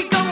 we go.